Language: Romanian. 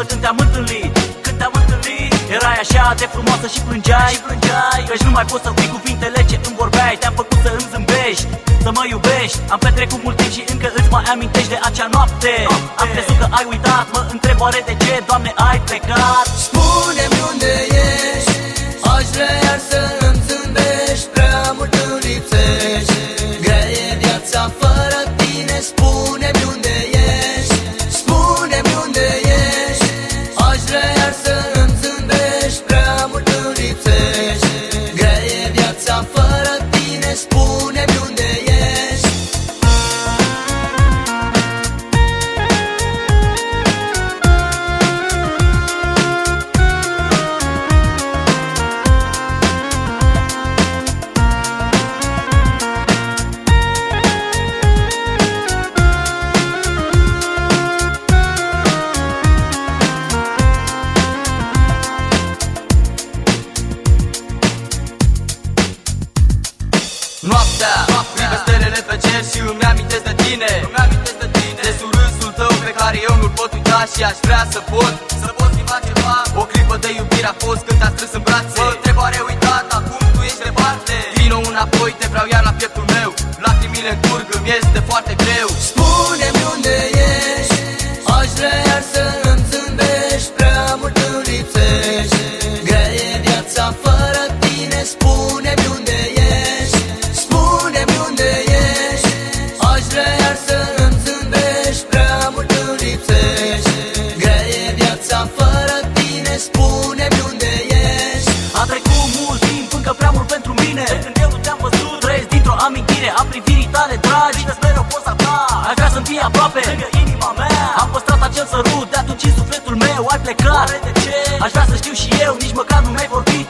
frumoasă când te-am întâlnit. Când te-am întâlnit Erai așa de frumoasă și plângeai, și plângeai. Căci nu mai poți să fii cuvintele ce îmi vorbeai. Te-am făcut să îmi zâmbești, să mă iubești. Am petrecut mult timp și încă îți mai amintești de acea noapte, noapte. Am crezut că ai uitat, mă întreb oare de ce, Doamne, ai plecat. Spune-mi unde ești Aș vrea iar să Noaptea, prive stelele pe cer și îmi amintesc de tine. Îmi amintesc de tine. De surâsul tău pe care eu nu-l pot uita Și aș vrea să pot, să pot schimba ceva. O clipă de iubire a fost când te-am strâns în brațe. Mă întreb oare uitat, acum tu ești departe. Vino înapoi, te vreau iar la pieptul meu. Lacrimile curg, îmi este foarte greu. Spune-mi unde ești. Aș vrea iar să îmi zâmbești Prea mult îmi lipsești. Grea e viața fără tine Spune-mi unde de sper o poza ta Aș vrea să-mi fii aproape, lângă inima mea. Am păstrat acel sărut, de atunci în sufletul meu ai plecat. Oare de ce? Aș vrea să știu și eu, nici măcar nu mi-ai vorbit